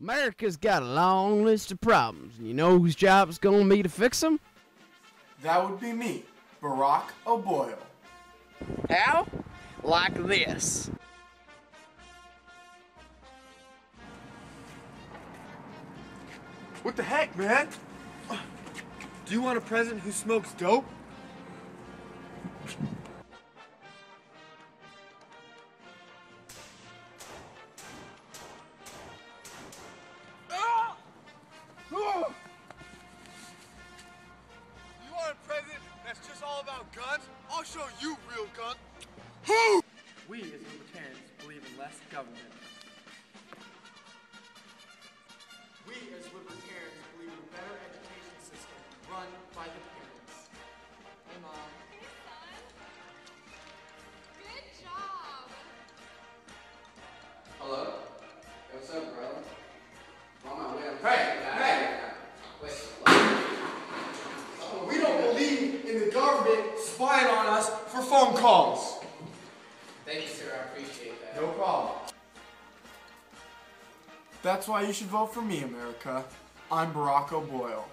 America's got a long list of problems, and you know whose job it's gonna be to fix them? That would be me, Barack O'Boyle. How? Like this. What the heck, man? Do you want a president who smokes dope? All about guns? I'll show you real guns. Who? We as libertarians believe in less government. We as libertarians believe in a better education system run by the parents. Hey, Mom. Hey, son. Good job. Hello? Hey, what's up, bro? I'm on my way. I'm hey, hey! Wait. Oh, we don't believe in the government spying on us for phone calls. Thank you, sir. I appreciate that. No problem. That's why you should vote for me, America. I'm Barack O'Boyle.